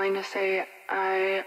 calling to say I.